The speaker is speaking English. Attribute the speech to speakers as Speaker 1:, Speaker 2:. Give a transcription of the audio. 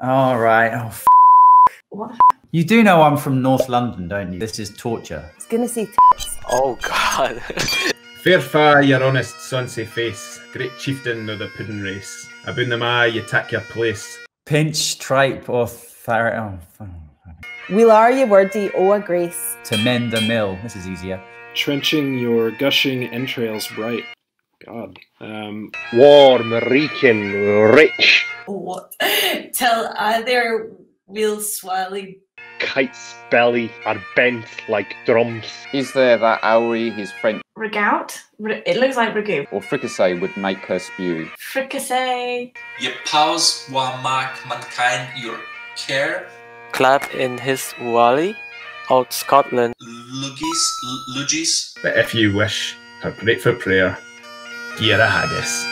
Speaker 1: All right. Oh, f-
Speaker 2: What?
Speaker 1: you do know I'm from North London, don't you? This is torture.
Speaker 2: I was gonna say
Speaker 3: Oh god.
Speaker 4: Fair fa, your honest sonsy face, great chieftain of the pudding race. Aboon the ma, you take your place.
Speaker 1: Pinch, tripe, or ferret. Oh, f-
Speaker 2: Wheel are you wordy, oh a grace.
Speaker 1: to mend a mill. This is easier.
Speaker 5: Trenching your gushing entrails bright. God. Um,
Speaker 6: warm, reeking, rich.
Speaker 7: What? Till either will swally
Speaker 6: Kite's belly are bent like drums.
Speaker 8: Is there that Auri, his French
Speaker 7: regout? Re- It looks like ragout.
Speaker 8: or fricassee would make her spew?
Speaker 7: Fricassee.
Speaker 9: Your paus wa maak mankind your care,
Speaker 3: Clap in his wally. Out Scotland.
Speaker 9: lugis, lugis,
Speaker 4: But if you wish, her grateful prayer, Gira Haggis.